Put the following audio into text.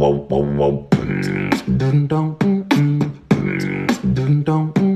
Dun dun dun, dun, dun dun.